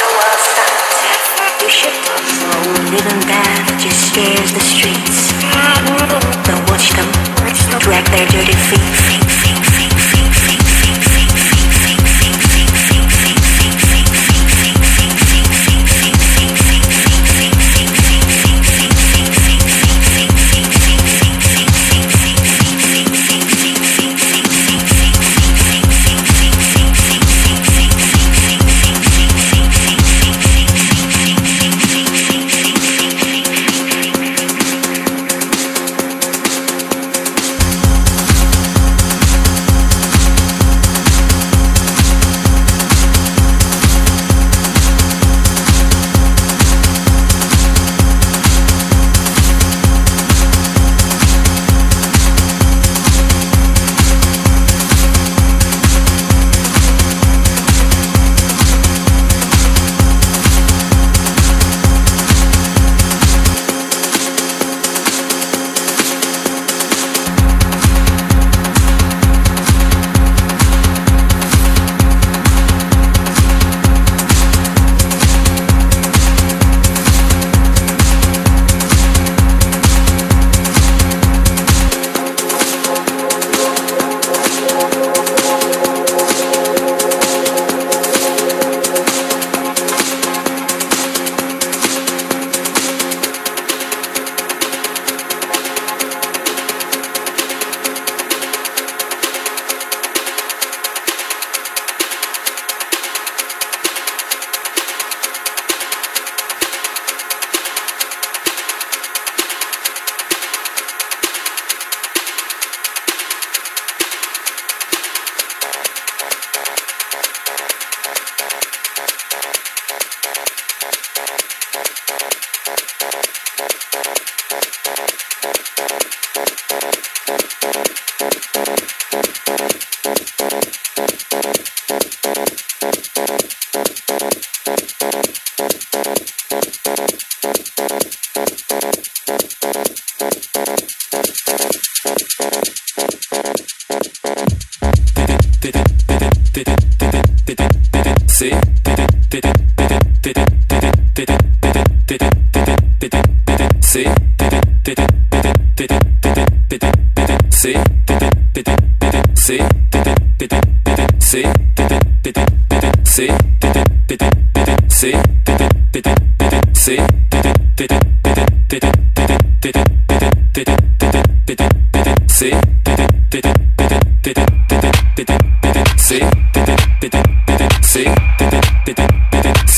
the world stops. You should walk slow, living that just scares the streets. Don't watch them, drag their dirty feet.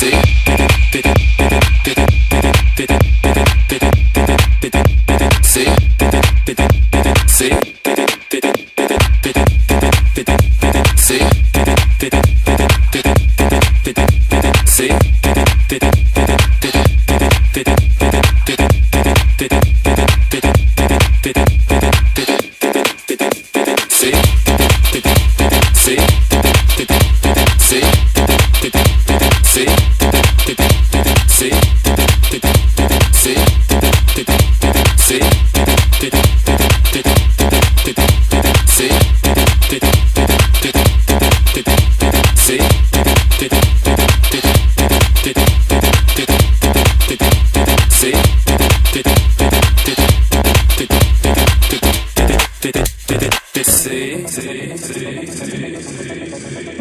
See? C'est, c'est, c'est, c'est, c'est, c'est,